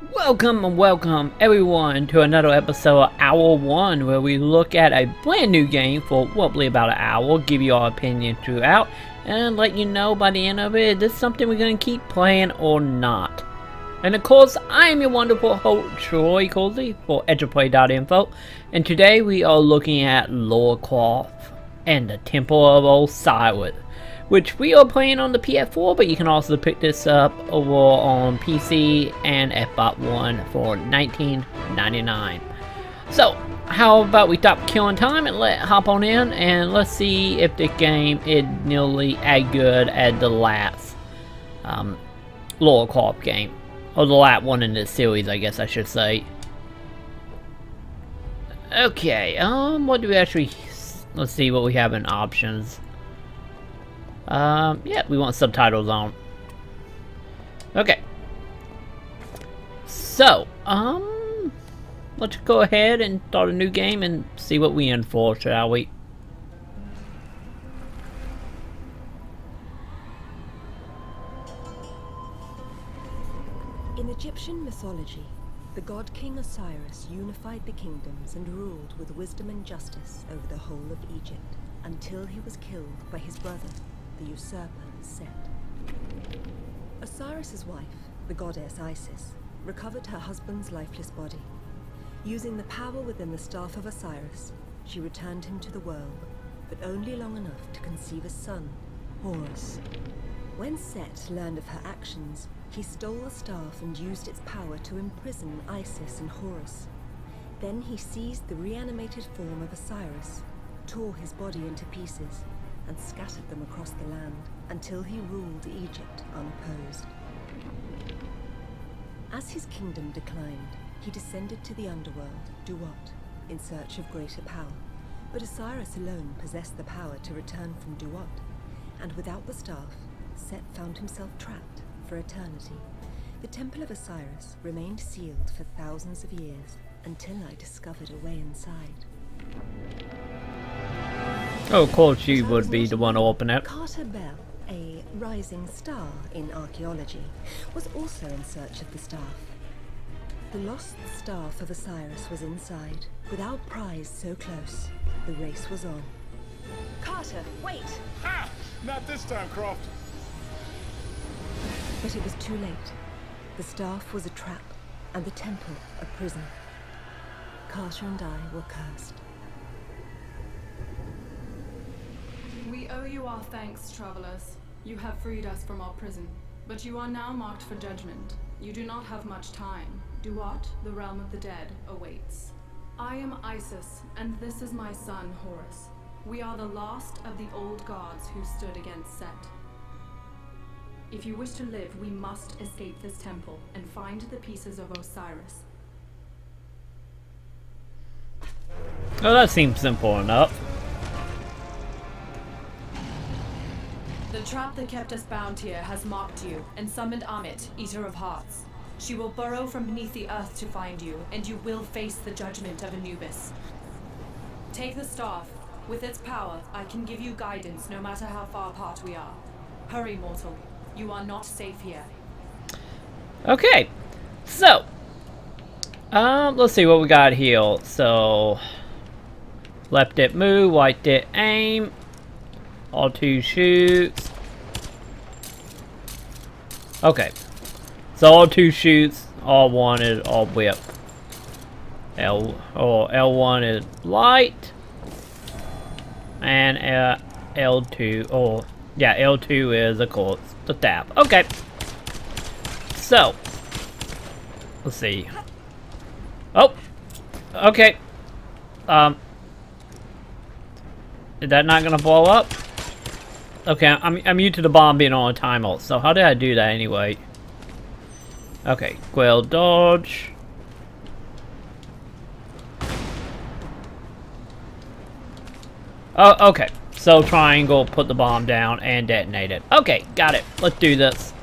Welcome and welcome everyone to another episode of Hour 1 where we look at a brand new game for roughly about an hour, give you our opinion throughout, and let you know by the end of it if this something we're going to keep playing or not. And of course, I am your wonderful host Troy Colsey for EdgePlay.info, and today we are looking at Lara Croft and the Temple of Osiris which we are playing on the PS4, but you can also pick this up over on PC and Xbox One for $19.99. So, how about we stop killing time and let hop on in and let's see if the game is nearly as good as the last um, Lara Croft game. Or the last one in this series, I guess I should say. Okay, um, what do we actually... Let's see what we have in options. Um, yeah, we want subtitles on. Okay. So, um, let's go ahead and start a new game and see what we in for, shall we? In Egyptian mythology, the god King Osiris unified the kingdoms and ruled with wisdom and justice over the whole of Egypt until he was killed by his brother, the usurper Set. Osiris's wife, the goddess Isis, recovered her husband's lifeless body. Using the power within the staff of Osiris, she returned him to the world, but only long enough to conceive a son, Horus. When Set learned of her actions, he stole the staff and used its power to imprison Isis and Horus. Then he seized the reanimated form of Osiris, tore his body into pieces, and scattered them across the land until he ruled Egypt unopposed. As his kingdom declined, he descended to the underworld, Duat, in search of greater power. But Osiris alone possessed the power to return from Duat, and without the staff, Set found himself trapped for eternity. The Temple of Osiris remained sealed for thousands of years until I discovered a way inside. Oh, of course she would be the one to open it. Carter Bell, a rising star in archaeology, was also in search of the staff. The lost staff of Osiris was inside. With our prize so close, the race was on. Carter, wait! Ha! Not this time, Croft. But it was too late. The staff was a trap, and the temple a prison. Carter and I were cursed. We owe you our thanks, travelers. You have freed us from our prison. But you are now marked for judgment. You do not have much time. Duat, the realm of the dead, awaits. I am Isis, and this is my son, Horus. We are the last of the old gods who stood against Set. If you wish to live, we must escape this temple and find the pieces of Osiris. Oh, that seems simple enough. The trap that kept us bound here has mocked you and summoned Ammit, Eater of Hearts. She will burrow from beneath the earth to find you, and you will face the judgment of Anubis. Take the staff. With its power, I can give you guidance no matter how far apart we are. Hurry, mortal. You are not safe here. Okay, so um, let's see what we got here. So left it move, right it aim, all two shoots. Okay, so all two shoots, all one is all whip. L or L1 is light, and uh, L2 or yeah L2 is of course the tap. Okay. So, let's see. Oh, okay. Um, is that not gonna blow up? Okay, I'm I'm used to the bomb being on a timeout. So how did I do that anyway? Okay, Quail dodge. Oh, okay. So triangle, put the bomb down, and detonate it. Okay, got it. Let's do this.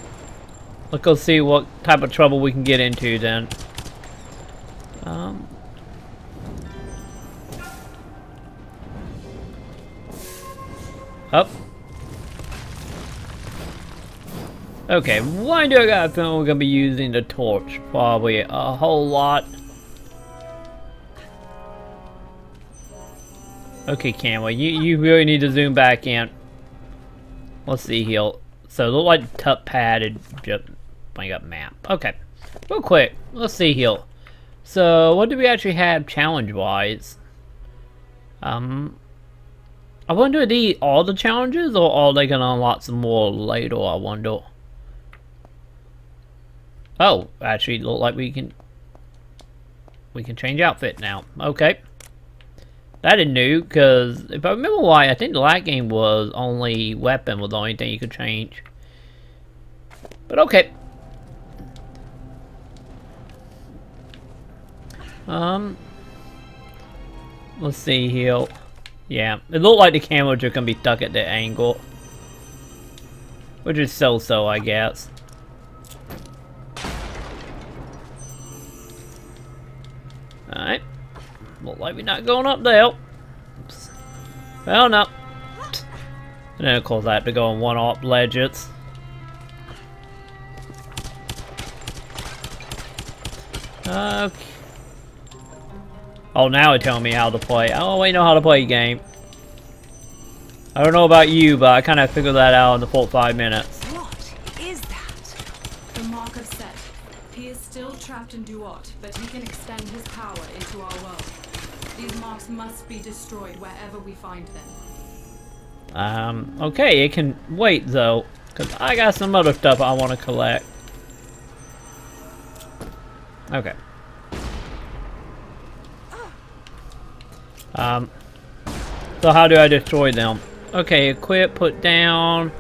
Let's go see what type of trouble we can get into then. Um. Up. Okay, why do I got a feeling we're gonna be using the torch? Probably a whole lot. Okay, Camel, you, you really need to zoom back in. Let's see here. So, look like tup pad and just bring up map. Okay, real quick, let's see here. So, what do we actually have challenge-wise? Um, I wonder if these all the challenges, or are they gonna unlock some more later, I wonder. Oh, actually look like we can we can change outfit now. Okay. That is new, because if I remember why, I think the last game was only weapon was the only thing you could change. But okay. Um, let's see here. Yeah, it looked like the cameras are gonna be stuck at the angle. Which is so-so, I guess. Alright. Look like we're not going up there. Oops. Well, no. Then, of course, I have to go on one-up ledges. Okay. Oh, now it's telling me how to play. I don't know how to play a game. I don't know about you, but I kind of figured that out in the full five minutes. Trapped Duat, but he can extend his power into our world. These marks must be destroyed wherever we find them. Um, okay, it can wait though, because I got some other stuff I want to collect. Okay. Um, so how do I destroy them? Okay, equip, put down.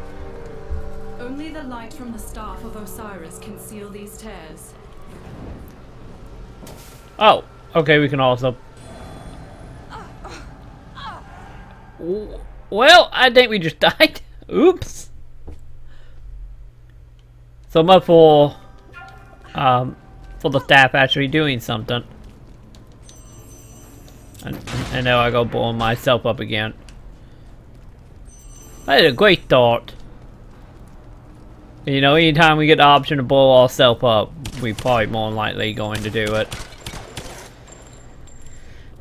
Oh, okay, we can also. Well, I think we just died. Oops. So much for, um, for the staff actually doing something. And, and now I go blowing myself up again. That is a great thought. You know, anytime we get the option to blow ourselves up, we probably more likely going to do it.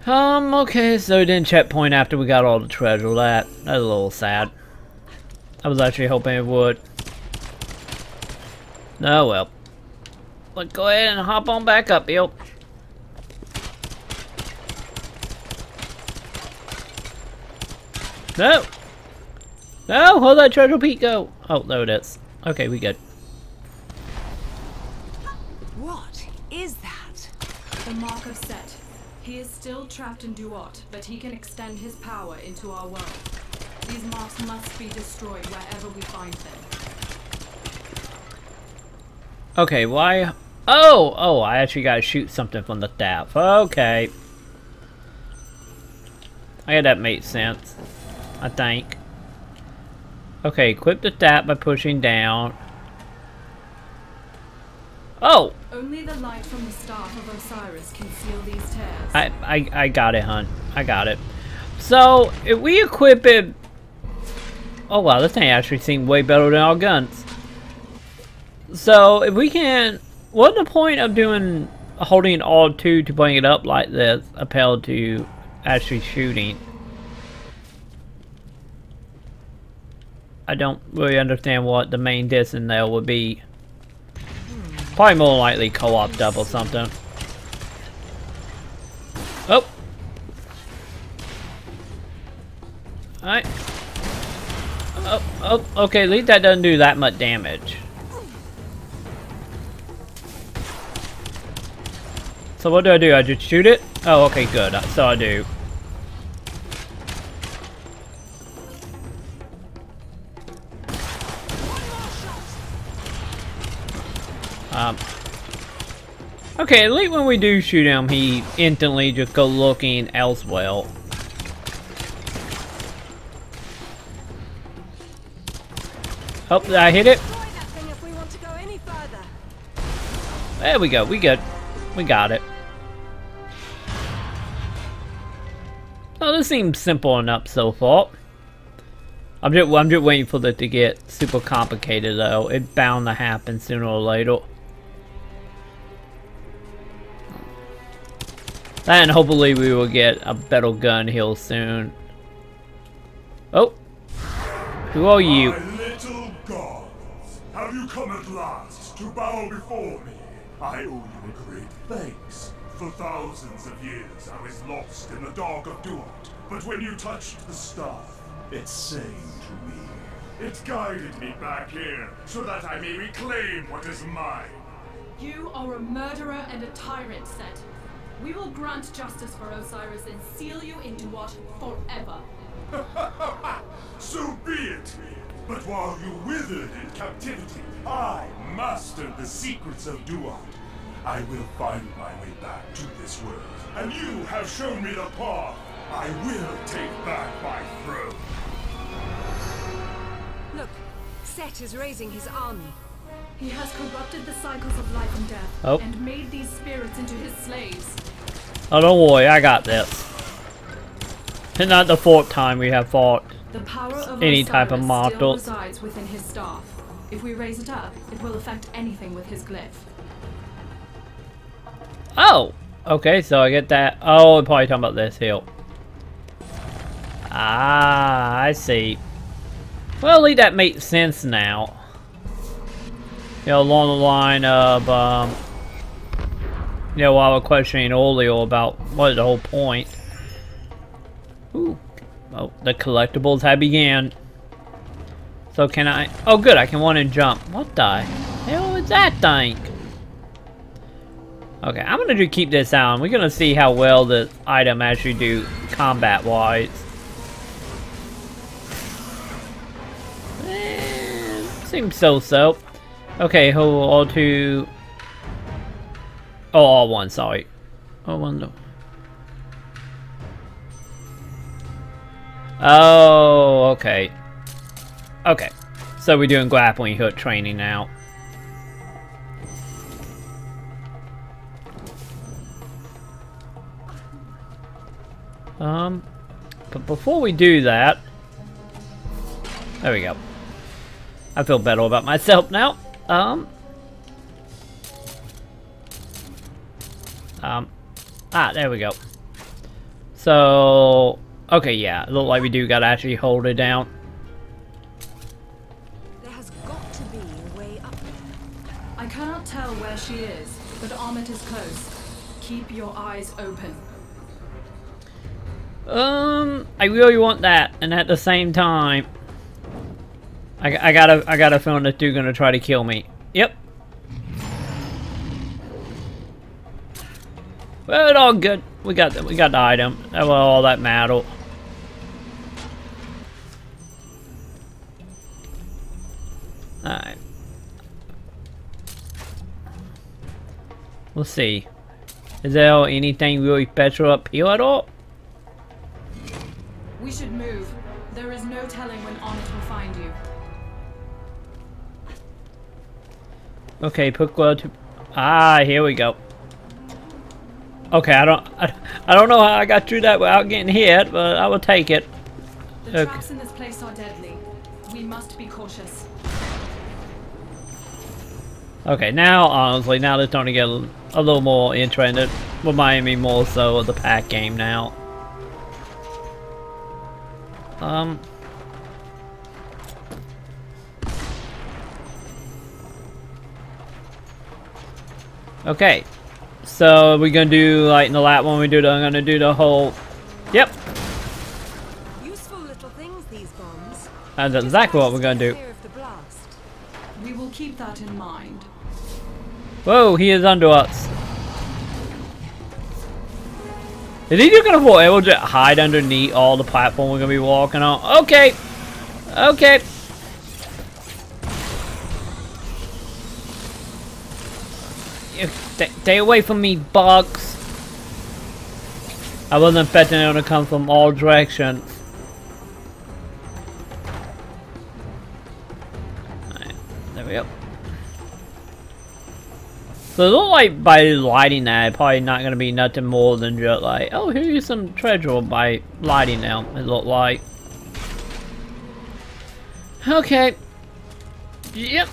Um, okay, so we didn't checkpoint after we got all the treasure. That, that's a little sad. I was actually hoping it would. Oh well. Let's go ahead and hop on back up, yo. No! No, where'd that treasure peak go? Oh, there it is. Okay, we good. What is that? The Mark of. He is still trapped in Duat, but he can extend his power into our world. These marks must be destroyed wherever we find them. Okay, why? Oh, oh, I actually gotta shoot something from the staff. Okay. I that makes sense. I think. Okay, equip the staff by pushing down. Oh! Only the light from the staff of Osiris can seal these tears. I, I, I got it, hunt. I got it. So, if we equip it... Oh wow, this thing actually seems way better than our guns. So, if we can... What's the point of doing... Holding R2 to bring it up like this, appelled to actually shooting? I don't really understand what the main distance there would be. Probably more likely co-op double something. Oh! Alright. Oh, oh, okay, at least that doesn't do that much damage. So what do I do? I just shoot it? Oh, okay, good. So I do. Okay, at least when we do shoot him, he instantly just go looking elsewhere. Oh, did I hit it? There we go, we good. We got it. Oh, this seems simple enough so far. I'm just, I'm just waiting for it to get super complicated though. It's bound to happen sooner or later. And hopefully we will get a better gun hill soon. Oh! Who are you? My little gods, have you come at last to bow before me? I owe you a great thanks. For thousands of years I was lost in the dark of Duat, but when you touched the staff, it sang to me. It guided me back here so that I may reclaim what is mine. You are a murderer and a tyrant, Set. We will grant justice for Osiris and seal you in Duat forever. so be it. But while you withered in captivity, I mastered the secrets of Duat. I will find my way back to this world. And you have shown me the path. I will take back my throne. Look, Set is raising his army. He has corrupted the cycles of life and death Oh. and made these spirits into his slaves. Oh, don't worry, I got this. It's not the fourth time we have fought. The power of Any Osiris type of mortal. resides within his staff. If we raise it up, it will affect anything with his glyph. Oh! Okay, so I get that. Oh, probably talking about this hill. Ah, I see. Well, at least that makes sense now. You know, along the line of, um... You know, while was questioning Olio about what is the whole point. Ooh. Oh, the collectibles have began. So can I... Oh, good, I can one and jump. What the hell is that thing? Okay, I'm gonna do keep this on. We're gonna see how well the item actually do combat-wise. Eh, seems so-so. Okay, hold all two. Oh, all one. Sorry. Oh, one. no. Oh, okay. Okay. So we're doing grappling hook training now. Um, but before we do that, there we go. I feel better about myself now. Um, um, ah, there we go. So, okay, yeah, look like we do gotta actually hold it down. There has got to be a way up there. I cannot tell where she is, but Ammit is close. Keep your eyes open. Um, I really want that, and at the same time, I, I got a I got a feeling that dude gonna try to kill me. Yep. Well, it all good. We got we got the item. That was all that mattered. Alright. We'll see. Is there anything really special up here at all? We should move. There is no telling when Ammit will Okay, put glow to... Ah, here we go. Okay, I don't... I, I don't know how I got through that without getting hit, but I will take it. The Okay. traps in this place are deadly. We must be cautious. Okay, now, honestly, now they're starting to get a, a little more interested. Remind me more so of the pack game now. Um... Okay, so we're gonna do like in the last one we do. The, I'm gonna do the whole. Yep, Useful little things, these bombs. that's exactly what we're gonna do. of the blast. We will keep that in mind. Whoa, he is under us. Is he just gonna be able to hide underneath all the platform we're gonna be walking on? Okay. Okay. Stay, away from me, bugs. I wasn't expecting them to come from all directions. There we go. So it look like by lighting that, probably not gonna be nothing more than just like, oh, here's some treasure by lighting them. It looked like. Okay. Yep.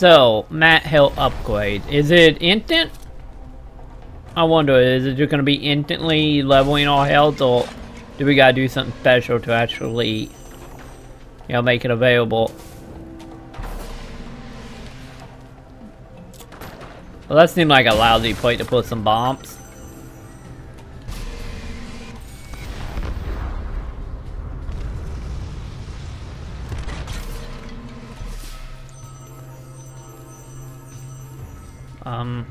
So, Matt Hill upgrade. Is it instant? I wonder, is it just gonna be instantly leveling our health or do we gotta do something special to actually, you know, make it available? Well, that seemed like a lousy place to put some bombs. Um.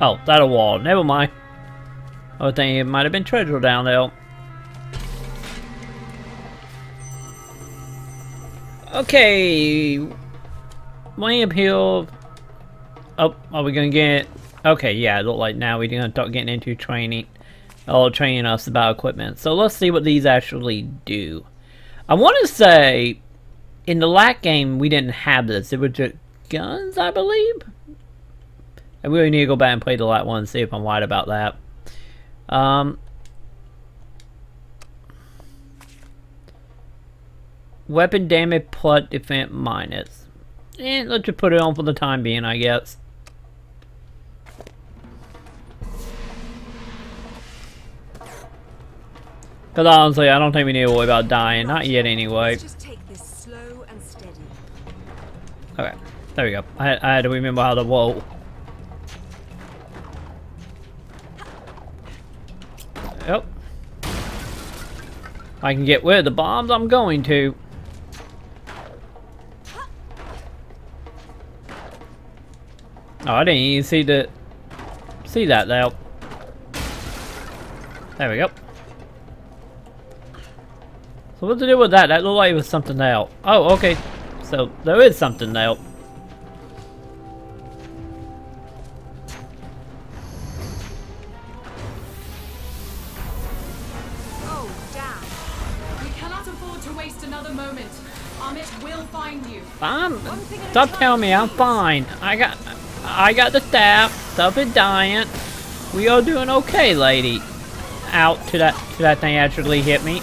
Oh, that a wall. Never mind. I was thinking it might have been treasure down there. Okay. Lamp Hill. Oh, are we gonna get? Okay, yeah. It look like now we're gonna start getting into training. Oh, training us about equipment. So let's see what these actually do. I want to say, in the last game we didn't have this. It was just guns, I believe. I really need to go back and play the last one and see if I'm right about that. Um, weapon damage plus defense minus. And let's just put it on for the time being, I guess. Because honestly, I don't think we need to worry about dying. Not yet, anyway. Let's just take this slow and steady. Okay, there we go. I, I had to remember how to whoa. I can get rid of the bombs, I'm going to. Oh, I didn't even see the see that though. There we go. So what's the do with that? That looked like it was something else. Oh, okay. So there is something else. Stop telling me I'm fine. I got I got the staff, stuff is dying. We are doing okay, lady. Out to that to that thing actually hit me.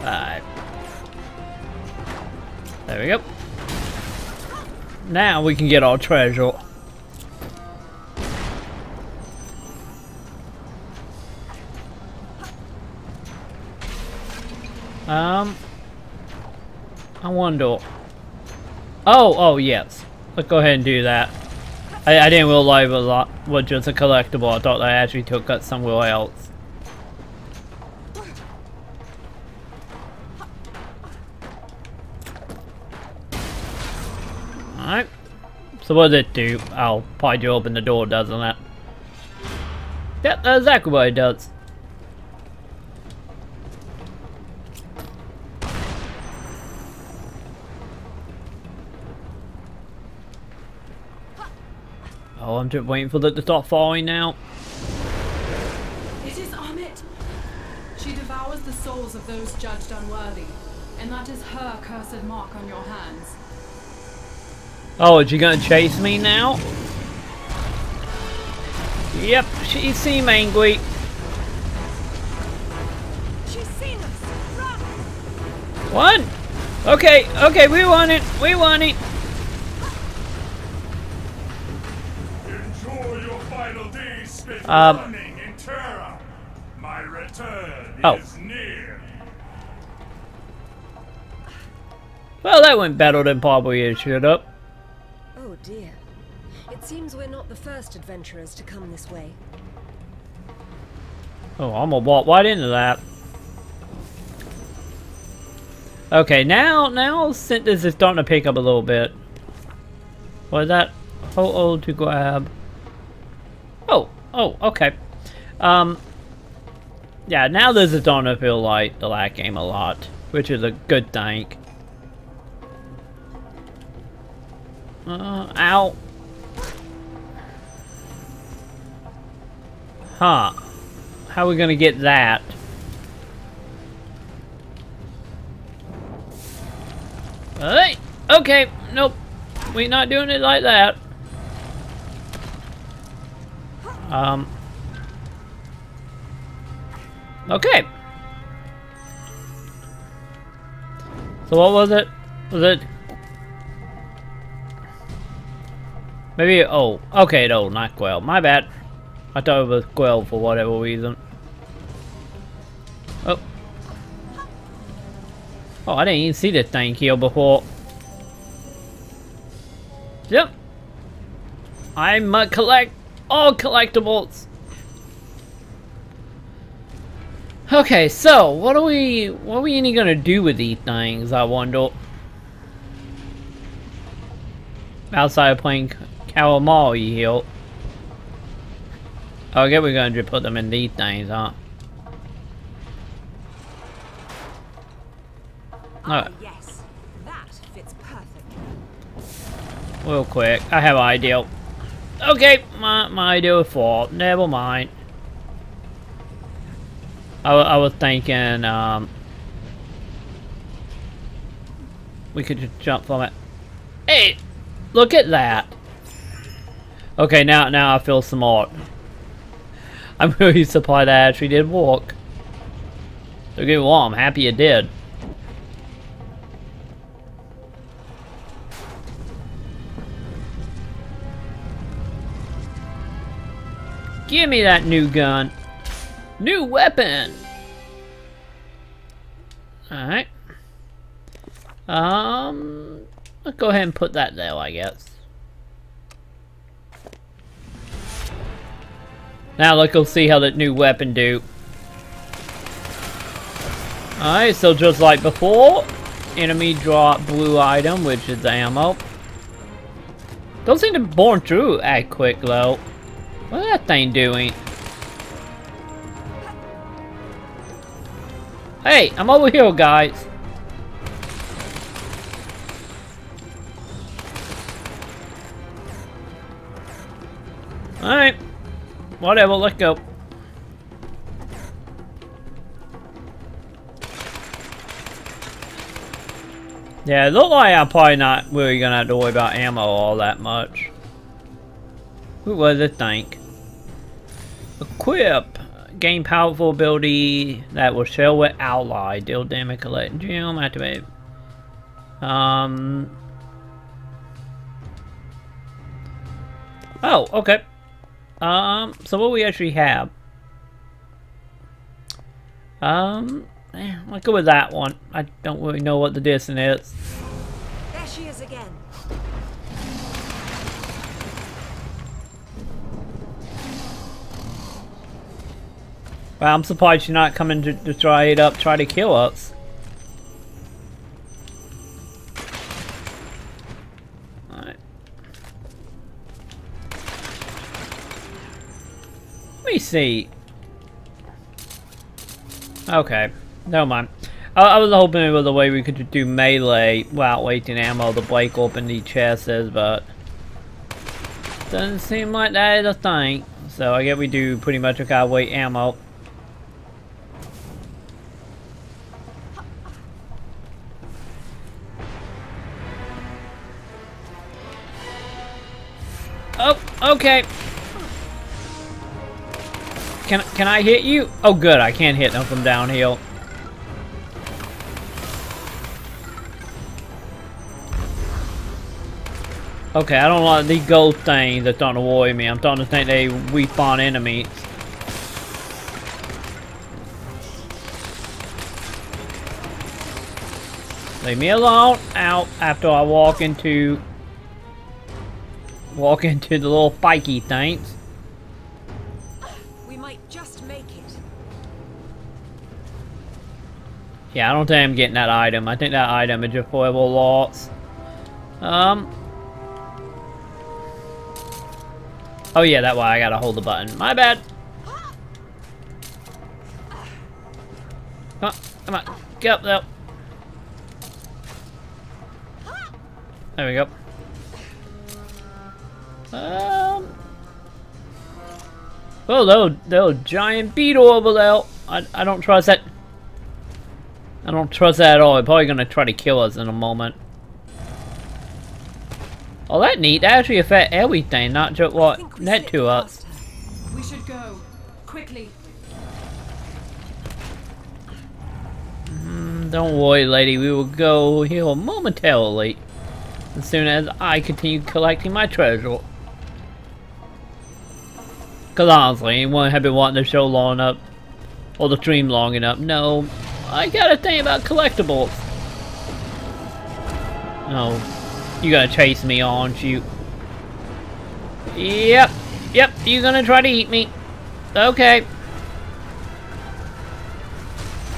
Alright. There we go. Now we can get our treasure. Um, I wonder. Oh, oh yes. Let's go ahead and do that. I, I didn't realize it was, was just a collectible. I thought I actually took that somewhere else. Alright. So what does it do? I'll probably open the door, doesn't it? Yep, that's exactly what it does. I'm just waiting for it to stop falling now. It is Ammit. She devours the souls of those judged unworthy, and that is her cursed mark on your hands. Oh, is she gonna chase me now? Yep, she seem angry. She's seen us. Run! What? Okay, okay, we want it. We want it. Um, in terror. My return Oh. is near. Well, that went better than probably it should have. Oh dear. It seems we're not the first adventurers to come this way. Oh, I'm gonna walk right into that. Okay, now, now this is starting to pick up a little bit. Was that how old to grab? Oh, oh, okay. Um, yeah, now there's a starting to feel like the last game a lot, which is a good thing. Uh, ow. Huh. How are we gonna get that? Alright, okay, nope. We're not doing it like that. Um, okay. So what was it? Was it... Maybe, oh, okay, no, not Quail. My bad. I thought it was Quail for whatever reason. Oh. Oh, I didn't even see this thing here before. Yep. I'm a collect all collectibles. Okay, so what are we what are we any gonna do with these things? I wonder. Outside of playing Calamari here. Oh, I guess we're gonna just put them in these things, huh? Ah, yes. That fits perfectly. Real quick, I have an idea. Okay, my, my idea was fault. Never mind. I, I was thinking, um... We could just jump from it. Hey! Look at that! Okay, now now I feel smart. I'm really surprised I actually did walk. Don't get me wrong, I'm happy it did. Give me that new gun. New weapon! Alright. Um, let's go ahead and put that there, I guess. Now let's go see how that new weapon do. Alright, so just like before, enemy drop blue item, which is ammo. Don't seem to burn through that quick though. What's that thing doing? Hey, I'm over here, guys. Alright. Whatever, let's go. Yeah, it look like I'm probably not really gonna have to worry about ammo all that much. Who was it tank? Equip. Gain powerful ability that will shell with ally. Deal damage collect gem. Activate. Um. Oh, okay. Um, so what we actually have? Um, eh, let's go with that one. I don't really know what the distance is. There she is again. Well, I'm surprised you're not coming to, to try it up, try to kill us. Alright. Let me see. Okay, never mind. I, I was hoping it was a way we could do melee without wasting ammo to break open the chests, but doesn't seem like that is a thing. So I guess we do pretty much gotta wait ammo. Okay. Can can I hit you? Oh, good. I can't hit them from downhill. Okay, I don't like these gold things that don't avoid me. I'm starting to think they respawn enemies. Leave me alone out after I walk into walk into the little spiky things. We might just make it. Yeah, I don't think I'm getting that item. I think that item is just forever lost. Um. Oh yeah, that why I gotta hold the button. My bad. Come on, come on, get up there. There we go. Um. Oh, little, little giant beetle over there. I, I don't trust that. I don't trust that at all. They're probably gonna try to kill us in a moment. Oh, that neat. That actually affect everything, not just what net to us. We should go. Quickly. Don't worry, lady. We will go here momentarily. As soon as I continue collecting my treasure. Because honestly, anyone have been wanting the show long enough, or the stream long enough, no, I got a thing about collectibles. Oh, you gonna chase me, aren't you? Yep, yep, you gonna try to eat me. Okay.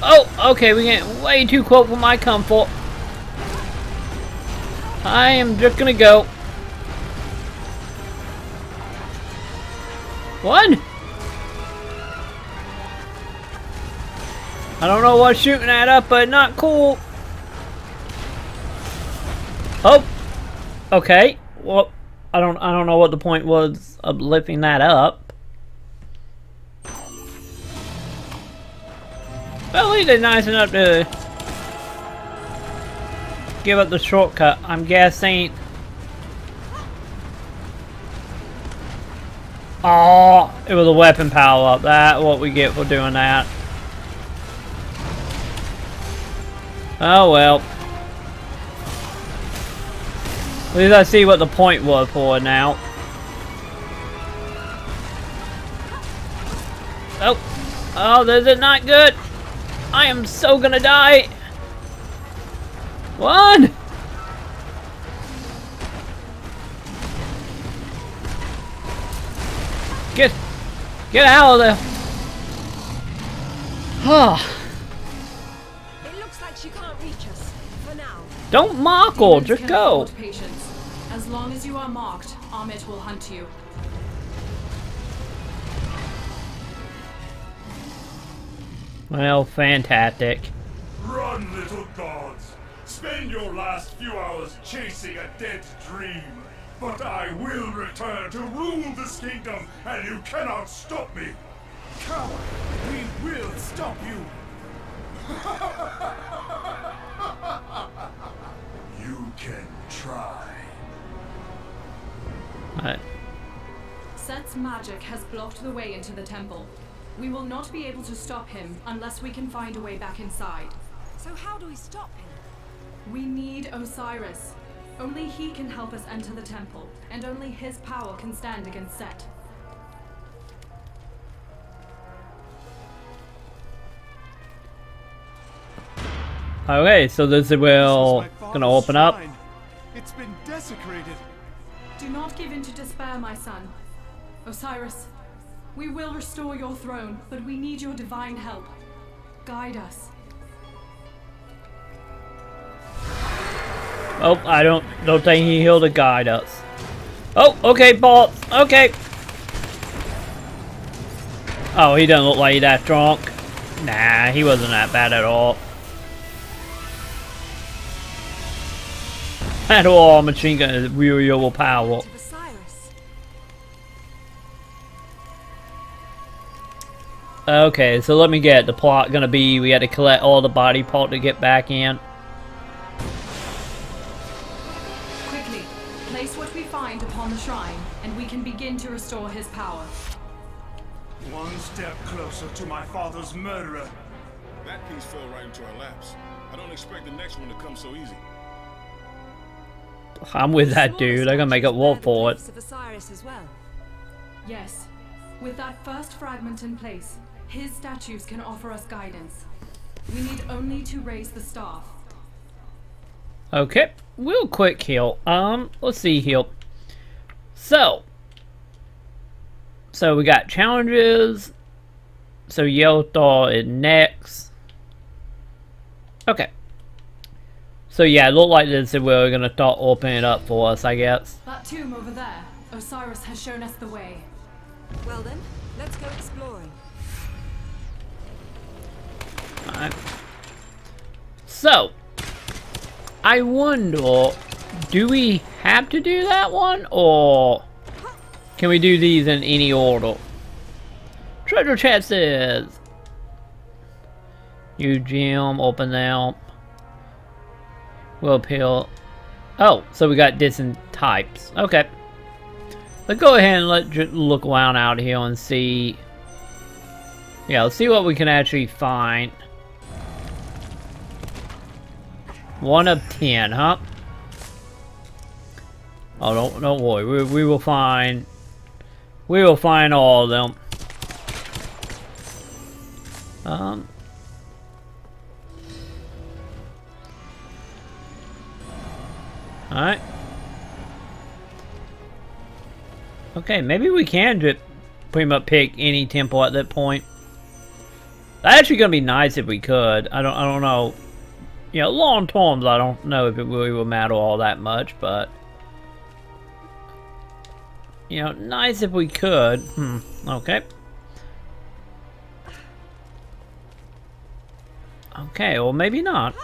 Oh, okay, we get way too close for my comfort. I am just gonna go. One. I don't know what's shooting at up, but not cool. Oh. Okay. Well, I don't. I don't know what the point was of lifting that up. Well, at least they're nice enough to give up the shortcut. I'm guessing. Oh, it was a weapon power up. That what we get for doing that. Oh well. At least I see what the point was for now. Oh. Oh, this is not good. I am so gonna die. One! Get, get out of there! Ah. It looks like she can't reach us, for now. Don't mark or just go. Patience. As long as you are marked, Ammit will hunt you. Well, fantastic. Run, little gods! Spend your last few hours chasing a dead dream! But I will return to rule this kingdom, and you cannot stop me! Coward, we will stop you. You can try. Alright. Set's magic has blocked the way into the temple. We will not be able to stop him unless we can find a way back inside. So how do we stop him? We need Osiris. Only he can help us enter the temple, and only his power can stand against Set. Okay, so this is where This was my gonna father's open up. shrine. It's been desecrated. Do not give in to despair, my son. Osiris, we will restore your throne, but we need your divine help. Guide us. Oh, I don't don't think he he'll to guide us. Oh, okay, boss. Okay. Oh, he doesn't look like he that drunk. Nah, he wasn't that bad at all. That all machine gun is really overpower. Of Okay, so let me get the plot gonna be we had to collect all the body part to get back in. Shrine, and we can begin to restore his power. One step closer to my father's murderer. That piece fell right into our laps. I don't expect the next one to come so easy. I'm with that Smaller dude. I gotta make up statues war for it. glyphs of Osiris as well. Yes, with that first fragment in place, his statues can offer us guidance. We need only to raise the staff. Okay, real quick heal. Um, let's see heal. So, so we got challenges. So Yelthar is next. Okay. So yeah, it looked like this is where we're gonna start opening it up for us, I guess. That tomb over there, Osiris has shown us the way. Well then, let's go exploring. Alright. So, I wonder, do we have to do that one, or can we do these in any order? Treasure chest says, you gem, open them. Will appeal. Oh, so we got different types. Okay. Let's go ahead and let look around out here and see. Yeah, let's see what we can actually find. One of ten, huh? Oh, don't, don't worry. We, we will find... We will find all of them. Um... Alright. Okay, maybe we can just pretty much pick any temple at that point. That's actually gonna be nice if we could. I don't I don't know. You know, long terms I don't know if it really will matter all that much, but you know, nice if we could. Hmm. Okay. Okay, well maybe not.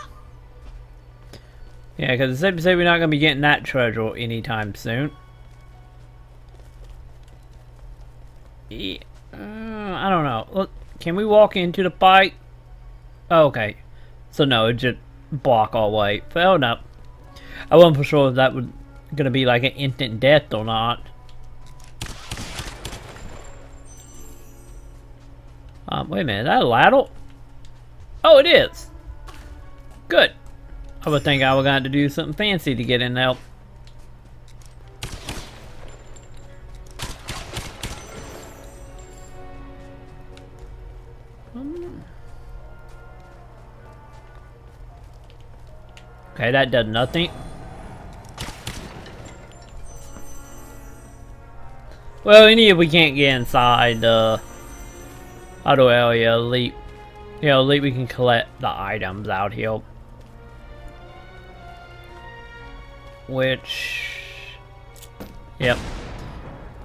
Yeah, because they say we're not going to be getting that treasure anytime soon. Yeah, uh, I don't know. Look, can we walk into the fight? Oh, okay. So no, it just block all way. Fair enough. I wasn't for sure if that was going to be like an instant death or not. Um, wait a minute, is that a ladder? Oh, it is! Good. I would think I was going to do something fancy to get in there. Okay, that does nothing. Well, any if we can't get inside the uh, auto area, leap. You know, leap we can collect the items out here. Which... Yep.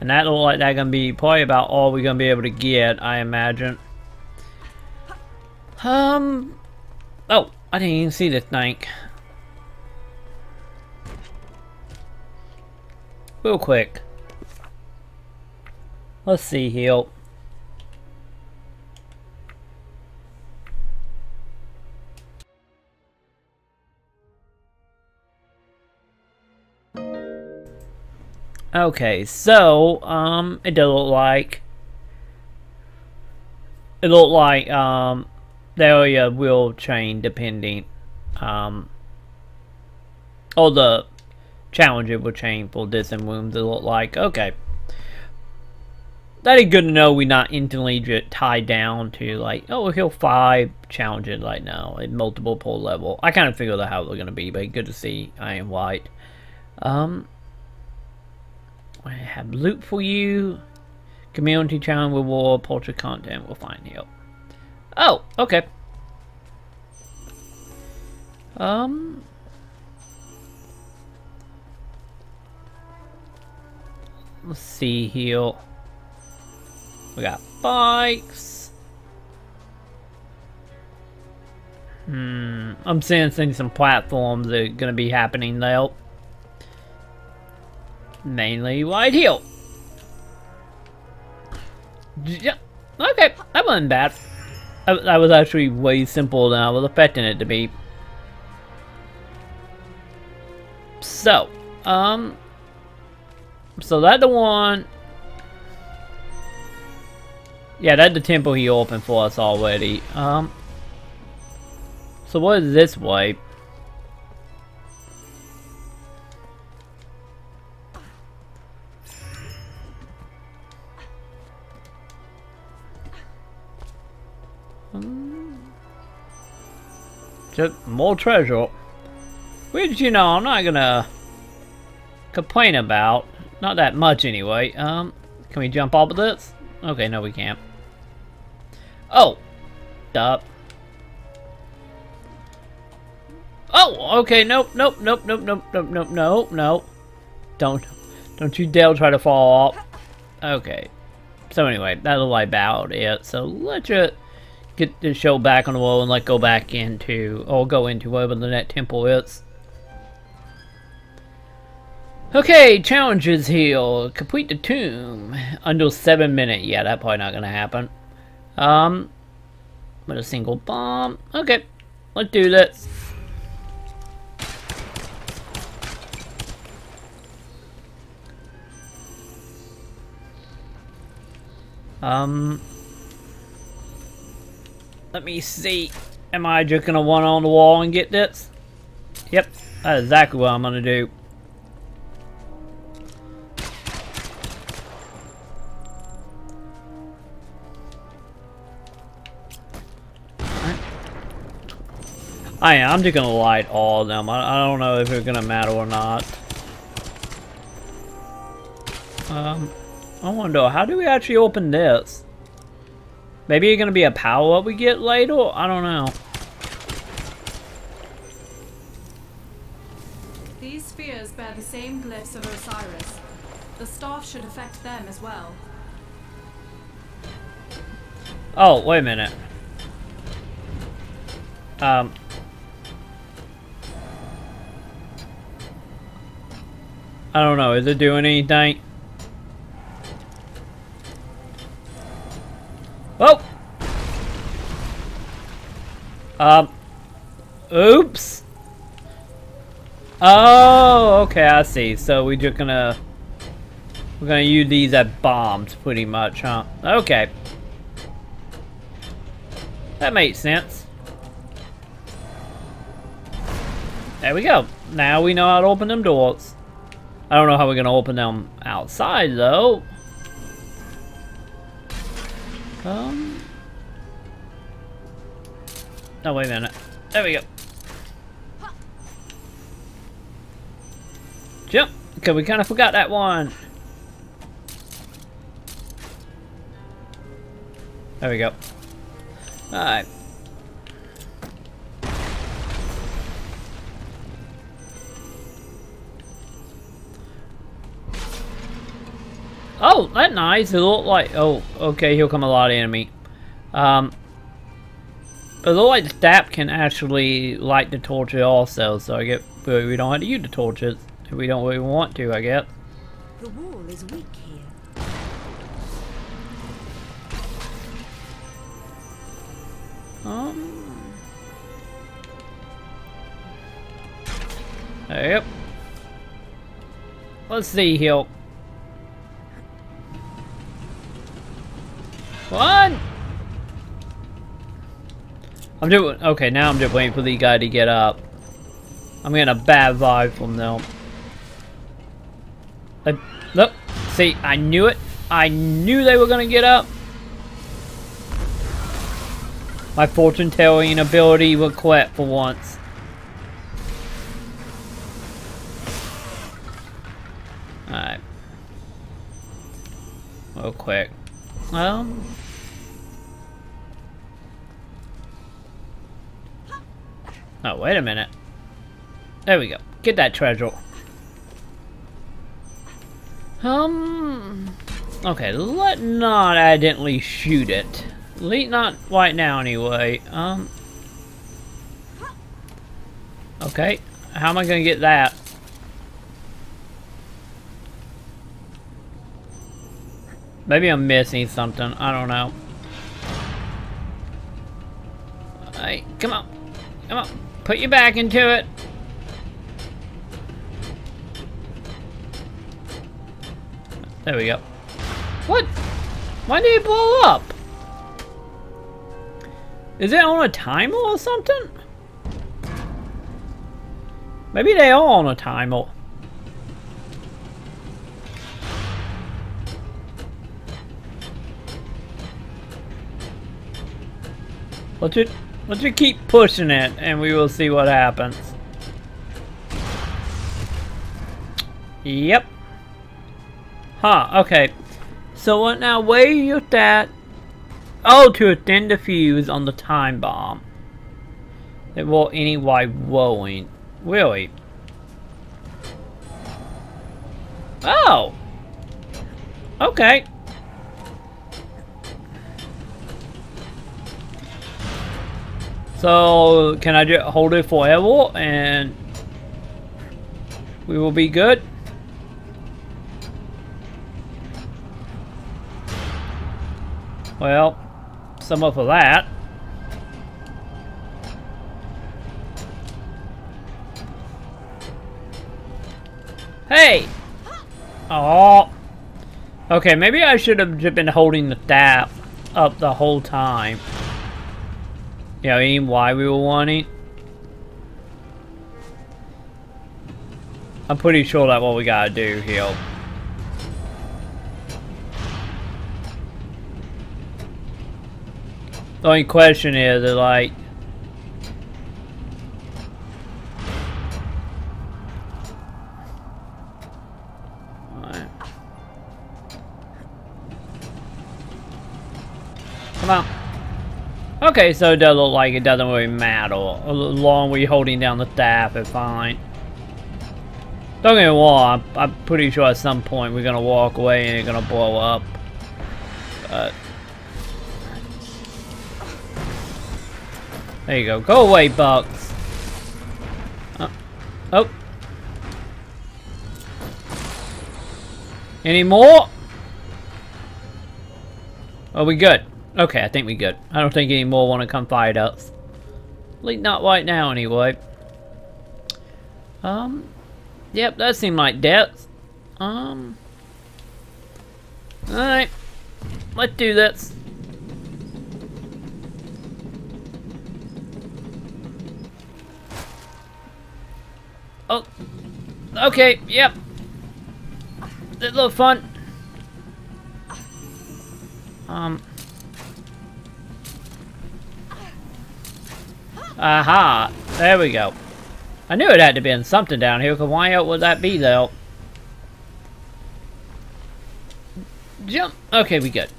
And that look like that gonna be probably about all we're gonna be able to get, I imagine. Um... Oh, I didn't even see this thing. Real quick. Let's see here. Okay, so, um, it does look like, it look like, um, the area will change depending, um, or the challenge it will change for distant wounds, it look like, okay. That is good to know we're not instantly tied down to, like, oh, he'll five challenges right now at multiple pull level. I kind of figured out how they're going to be, but good to see I am white. Um, I have loot for you. Community channel reward, portrait content, we'll find here. Oh, okay. Um... Let's see here. We got bikes. Hmm, I'm sensing some platforms that are gonna be happening now mainly White Hill. Yeah, okay, that wasn't bad. That was actually way simpler than I was expecting it to be. So, um, so that the one. Yeah, that the temple he opened for us already. Um, so what is this way? Just more treasure. Which, you know, I'm not gonna complain about. Not that much, anyway. Um, can we jump off of this? Okay, no, we can't. Oh! Duh. Oh, okay, nope, nope, nope, nope, nope, nope, nope, nope, nope. Don't, don't you dare try to fall off. Okay. So anyway, that'll lie about it. So let's just get the show back on the wall and like go back into or go into whatever the net temple is. Okay, challenges here. Complete the tomb. Under seven minutes. Yeah, that probably not gonna happen. Um with a single bomb. Okay, let's do this. Um let me see. Am I just gonna one on the wall and get this? Yep, that's exactly what I'm gonna do. I am. I'm just gonna light all of them. I, I don't know if it's gonna matter or not. Um, I wonder, how do we actually open this? Maybe it's gonna be a power up we get later? I don't know. These spheres bear the same glyphs of Osiris. The staff should affect them as well. Oh, wait a minute. Um. I don't know, is it doing anything? Oh! Um. Oops! Oh, okay, I see. So we're just gonna... We're gonna use these as bombs, pretty much, huh? Okay. That makes sense. There we go. Now we know how to open them doors. I don't know how we're gonna open them outside, though. Um. Oh, wait a minute. There we go. Jump! Okay, we kind of forgot that one. There we go. Alright. Oh, that nice. It looked like... Oh, okay, here come a lot of enemy. Um, it looked like the Stap can actually light the torches also, so I get we don't have to use the torches if we don't really want to, I guess. The wall is weak here. Um. Yep. Let's see here. What? I'm doing okay. Now I'm just waiting for the guy to get up. I'm getting a bad vibe from them. I, look, see, I knew it. I knew they were gonna get up. My fortune telling ability will quit for once. Alright. Real quick. Um. Oh, wait a minute. There we go. Get that treasure. Um. Okay, let not accidentally shoot it. Least not right now, anyway. Um. Okay, how am I gonna get that? Maybe I'm missing something. I don't know. Hey, come on. Come on. Put your back into it. There we go. What? Why did it blow up? Is it on a timer or something? Maybe they are on a timer. Let's just, let's just keep pushing it and we will see what happens. Yep. Huh, okay. So what now, where you that? Oh, to extend the fuse on the time bomb. It will anyway rolling. Really? Oh! Okay. So, can I just hold it forever and we will be good? Well, some of that. Hey! Oh. Okay, maybe I should have just been holding the tap up the whole time. You know, even why we were wanting. I'm pretty sure that what we gotta do here. The only question is like, Okay, so it does look like it doesn't really matter. As long as we're holding down the staff, it's fine. Don't get me wrong, I'm, I'm pretty sure at some point we're gonna walk away and it's gonna blow up. But... There you go. Go away, Bugs. Uh, oh. Any more? Are we good? Okay, I think we good. I don't think any more want to come fight us. At least not right now, anyway. Um, yep, that seemed like death. Um, alright. Let's do this. Oh, okay, yep. It looked fun. Um. Aha! There we go. I knew it had to be in something down here, because why else would that be, though? Jump! Okay, we good.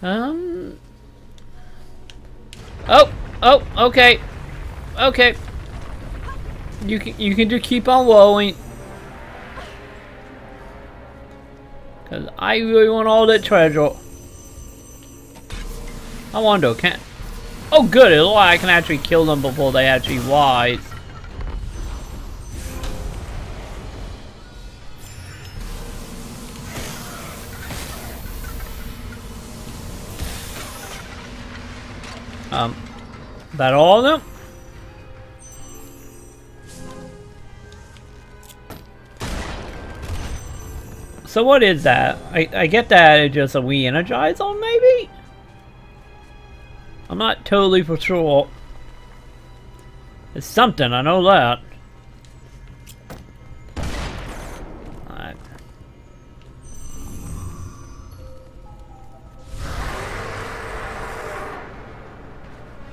Um... Oh! Oh! Okay! Okay! You can, you can just keep on rolling. Because I really want all that treasure. I wonder, can... Oh good, I can actually kill them before they actually rise. Um, that all of them? So what is that? I, I get that it's just a Wii Energizer, maybe? I'm not totally for sure. It's something, I know that. Alright.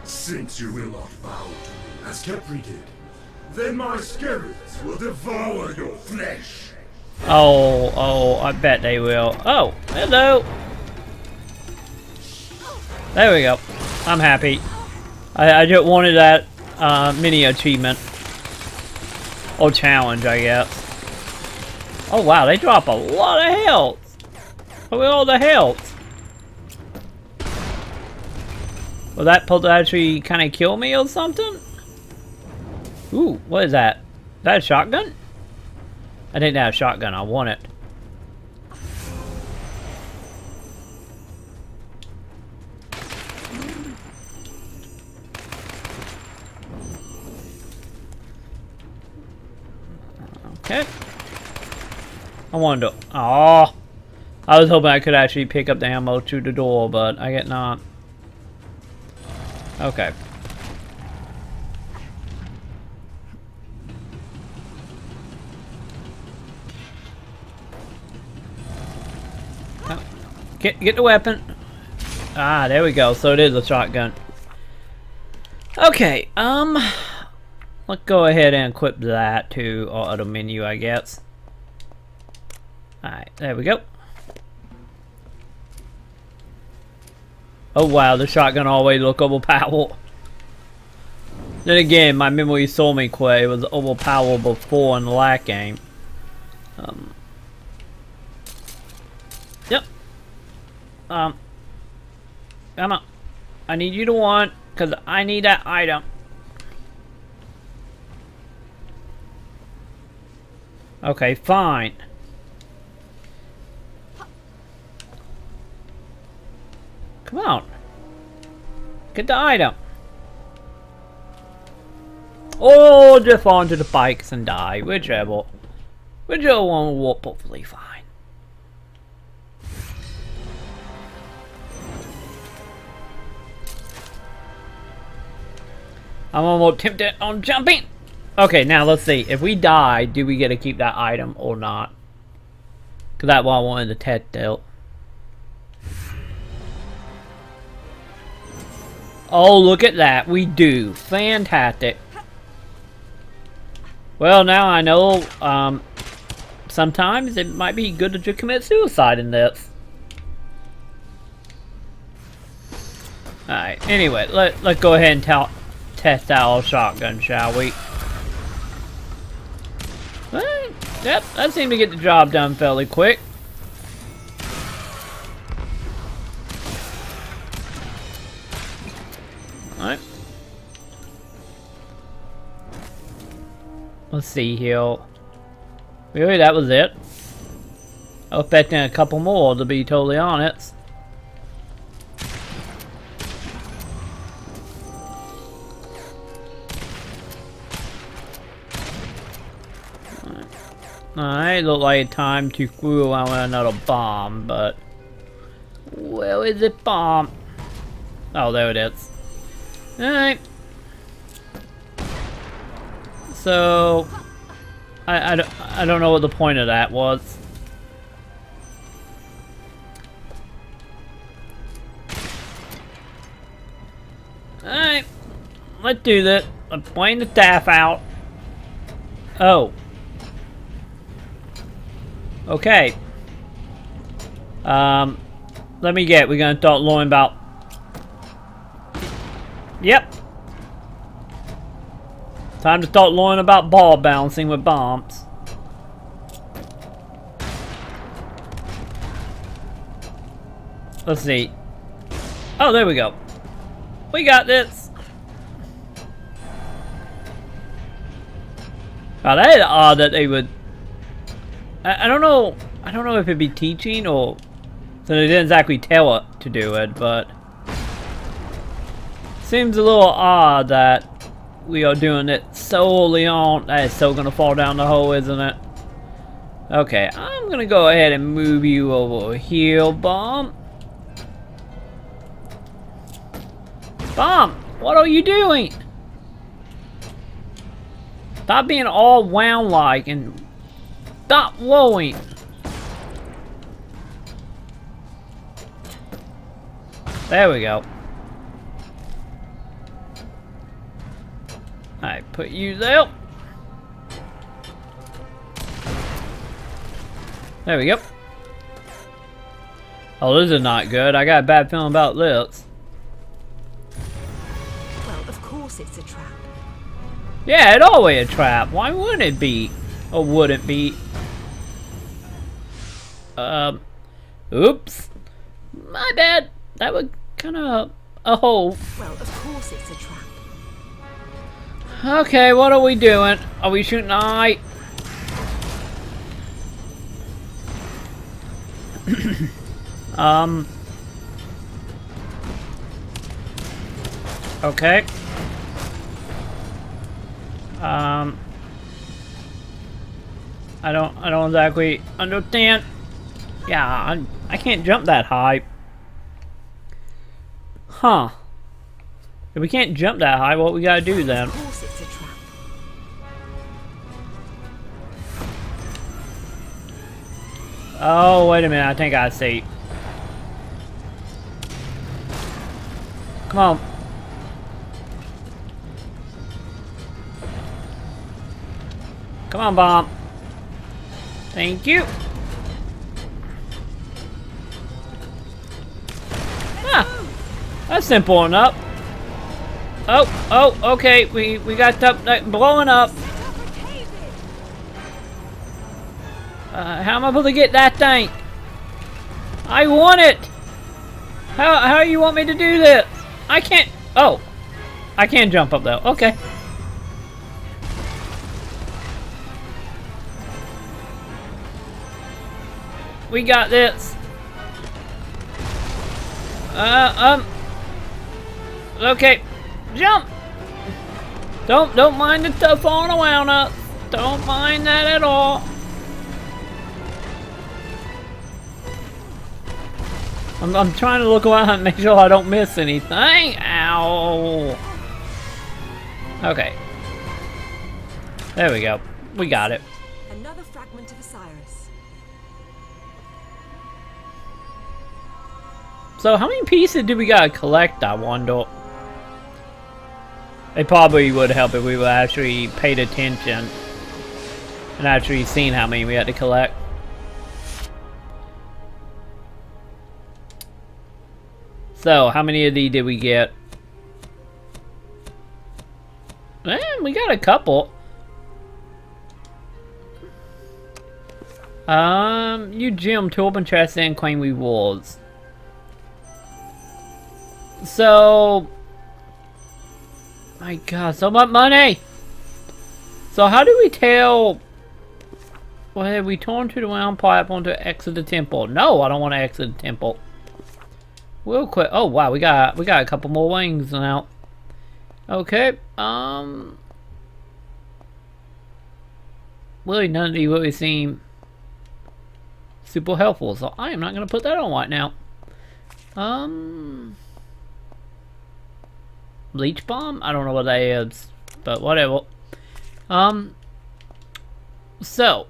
Since you will not bow to me as Khepri did, then my spirits will devour your flesh. Oh, oh, I bet they will. Oh, hello. There we go. I'm happy. I, I just wanted that uh, mini achievement. Or challenge, I guess. Oh wow, they drop a lot of health. Look at all the health. Will that actually kind of kill me or something? Ooh, what is that? Is that a shotgun? I didn't have a shotgun, I want it. I wanted to... Oh, I was hoping I could actually pick up the ammo to the door, but I get not. Okay. Get get the weapon. Ah, there we go. So it is a shotgun. Okay, um let's go ahead and equip that to our other menu, I guess. Alright, there we go. Oh wow, the shotgun always look overpowered. Then again, my memory saw me Quay was overpowered before in the last game. Um, yep, um, come on. I need you to want, because I need that item. Okay, fine. Come on. Get the item. Or just fall into the bikes and die, whichever. Whichever one will hopefully fine. I'm almost tempted on jumping. Okay, now let's see. If we die, do we get to keep that item or not? Because what I wanted to test out. Oh, look at that. We do. Fantastic. Well, now I know, um, sometimes it might be good to just commit suicide in this. Alright, anyway, let, let's go ahead and test out our shotgun, shall we? Yep, that seemed to get the job done fairly quick. Let's see here. Really, that was it? I was expecting a couple more, to be totally honest. Alright, look like time to screw around with another bomb, but... Where is it bomb? Oh, there it is. Alright. So... I, I, don't, I don't know what the point of that was. Alright. Let's do this. I'm playing the staff out. Oh. Okay. Um, let me get. We're gonna start learning about. Yep. Time to start learning about ball bouncing with bombs. Let's see. Oh, there we go. We got this. Oh, that is odd that they would I, I don't know. I don't know if it'd be teaching or so they didn't exactly tell it to do it, but seems a little odd that we are doing it solely on. That is so gonna fall down the hole, isn't it? Okay, I'm gonna go ahead and move you over here, bomb. Bomb, what are you doing? Stop being all wound-like and Stop blowing! There we go. I put you there. There we go. Oh, this is not good. I got a bad feeling about this. Well, of course it's a trap. Yeah, it's always a trap. Why wouldn't it be? Or would it be? Um, oops. My bad. That was kind of a hole. Well, of course it's a trap. Okay, what are we doing? Are we shooting eye? um. Okay. Um. I don't. I don't exactly understand. Yeah, I, I can't jump that high. Huh. If we can't jump that high, what we gotta do then? Of course it's a trap. Oh, wait a minute. I think I see. Come on. Come on, bomb. Thank you. That's simple enough. Oh, oh, okay. We we got up blowing up. Uh, how am I supposed to get that thing? I want it. How how you want me to do this? I can't. Oh, I can't jump up though. Okay. We got this. Uh, um. Okay, jump! Don't don't mind the tough falling around us. Don't mind that at all. I'm, I'm trying to look around and make sure I don't miss anything. Ow! Okay. There we go. We got it. Another fragment of Osiris. So how many pieces do we gotta collect, I wonder? It probably would help if we were actually paid attention and actually seen how many we had to collect. So, how many of these did we get? Man, we got a couple. Um, you to open chests and claim rewards. So, my God, so much money. So how do we tell? Well, have we turned to the round platform to exit the temple? No, I don't want to exit the temple. Real quick. Oh wow, we got we got a couple more wings now. Okay. Um. Really, none of these really seem super helpful, so I am not going to put that on right now. Um. Bleach bomb? I don't know what that is, but whatever. Um. So.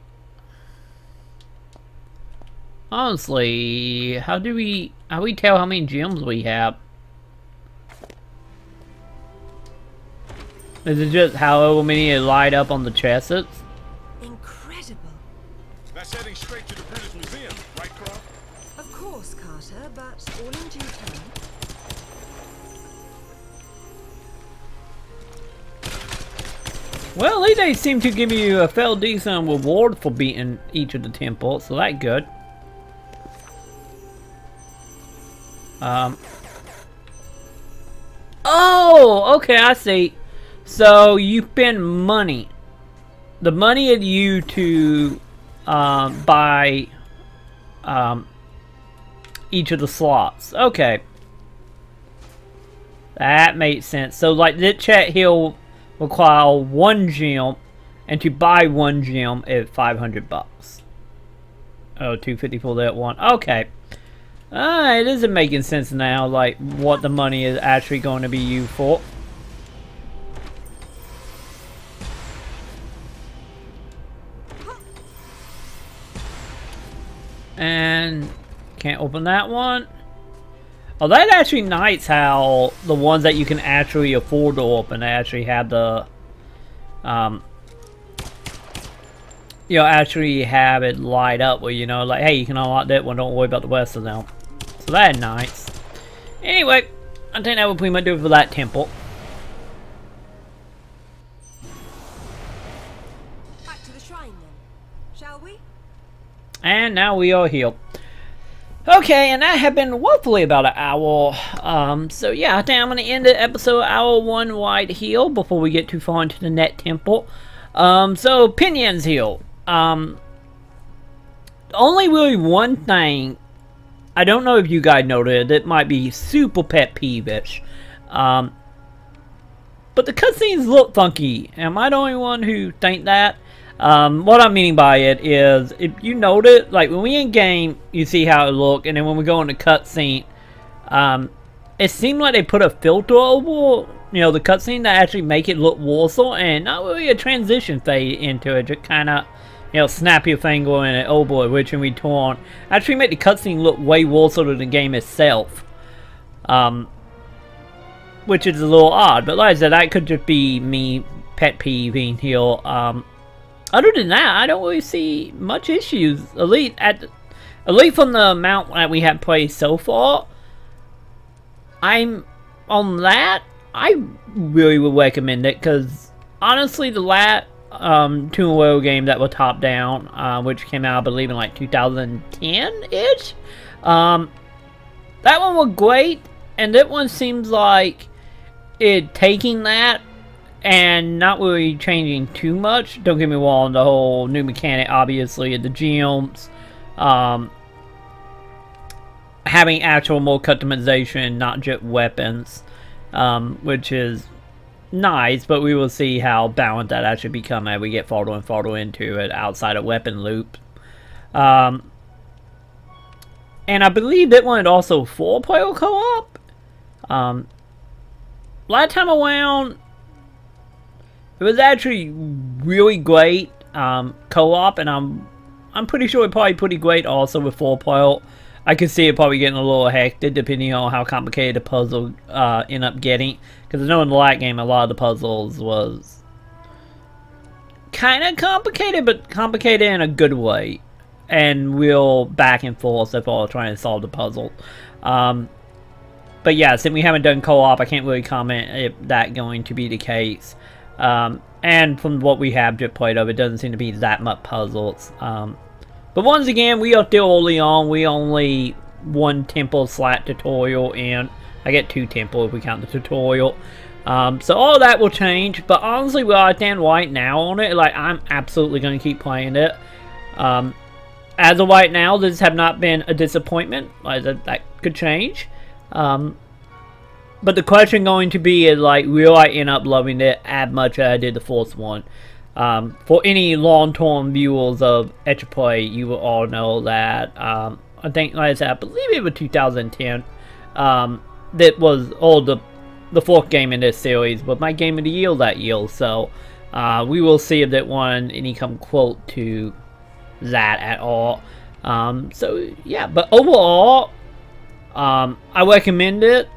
Honestly, how do we how we tell how many gems we have? Is it just however many it light up on the chests? Incredible. That's heading straight Well, at least they seem to give you a fair decent reward for beating each of the temples, so that's good. Um. Oh, okay, I see. So you spend money. The money is you to um, buy um, each of the slots. Okay. That makes sense. So like this chat he'll require one gem and to buy one gem at 500 bucks. Oh, 250 for that one. Okay. Ah, it isn't making sense now, like, what the money is actually going to be used for. And can't open that one. Oh, that actually nice how the ones that you can actually afford to open actually have the, um, you know, actually have it light up where, you know, like, hey, you can unlock that one, don't worry about the rest of them. So that's nice. Anyway, I think that would pretty much do it for that temple. Back to the shrine then, shall we? And now we are here. Okay, and that had been woefully about an hour. Um, so yeah, I think I'm going to end the episode hour one wide here before we get too far into the net temple. Um, so Pinion's here. Um, only really one thing. I don't know if you guys noted. It might be super pet peevish. Um, but the cutscenes look funky. Am I the only one who think that? Um, what I'm meaning by it is, if you notice, like when we in game, you see how it look, and then when we go into cutscene, um, it seemed like they put a filter over, you know, the cutscene to actually make it look worser, and not really a transition fade into it, just kind of, you know, snap your finger and oh boy, which can we torn. Actually make the cutscene look way worse than the game itself. Um, which is a little odd, but like I said, that could just be me pet peeving here. Um, other than that, I don't really see much issues. At least at, at least from the amount that we have played so far, I'm on that. I really would recommend it because honestly, the last um, Raider game that was top down, uh, which came out, I believe, in like 2010 ish, um, that one was great, and that one seems like it taking that and not really changing too much. Don't get me wrong, the whole new mechanic, obviously, at the gems, um, having actual more customization, not just weapons, um, which is nice, but we will see how balanced that actually become as we get farther and farther into it outside of weapon loop. Um, and I believe that one also four-player co-op. Um, last time around, it was actually really great um, co-op, and I'm I'm pretty sure it probably pretty great also with four player. I could see it probably getting a little hectic depending on how complicated the puzzle uh, end up getting. Because I know in the light game a lot of the puzzles was kind of complicated, but complicated in a good way. And real back and forth if all trying to solve the puzzle. Um, but yeah, since we haven't done co-op, I can't really comment if that going to be the case. Um, and from what we have just played of, it doesn't seem to be that much puzzles. Um, but once again, we are still early on. We only one temple slat tutorial, and I get two temple if we count the tutorial. Um, so all that will change, but honestly, where I stand right now on it, like, I'm absolutely going to keep playing it. Um, as of right now, this have not been a disappointment. Like, that, that could change. Um, but the question going to be is like, will I end up loving it as much as I did the fourth one? Um, for any long-term viewers of Extra Play, you will all know that um, I think, like I said, I believe it was 2010. Um, that was all the the fourth game in this series, but my game of the year that year. So uh, we will see if that one any come quote to that at all. Um, so yeah, but overall, um, I recommend it.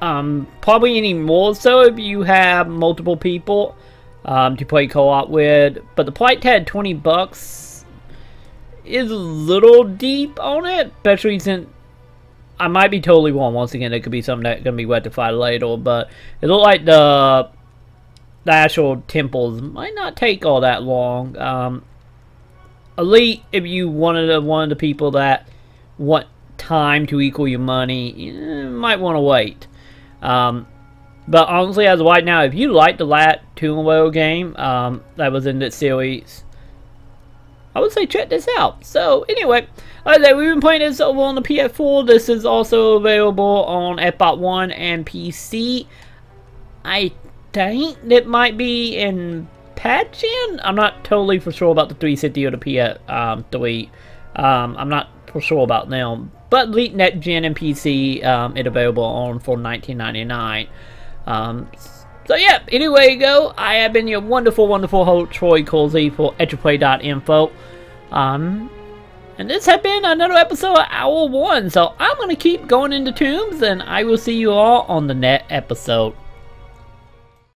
Um, probably any more so if you have multiple people um, to play co-op with. But the price tag 20 bucks is a little deep on it, especially since I might be totally wrong. Once again, it could be something that's gonna be rectified later, but it looked like the the actual temples might not take all that long. Um, Elite, if you wanted one of the people that want time to equal your money, you might want to wait. Um, but honestly, as of right now, if you like the last Tomb Raider game um, that was in this series, I would say check this out. So anyway, like I said, we've been playing this over on the PS4. This is also available on Xbox One and PC. I think it might be in patching. I'm not totally for sure about the 360 or the PS3. Um, um, I'm not for sure about them. But Elite Next Gen and PC, um, it available on for 19.99. Um, so yeah, anyway go. I have been your wonderful, wonderful host, Troy Colsey for ExtraPlay.info. Um, and this has been another episode of Owl 1. So I'm going to keep going into tombs, and I will see you all on the next episode.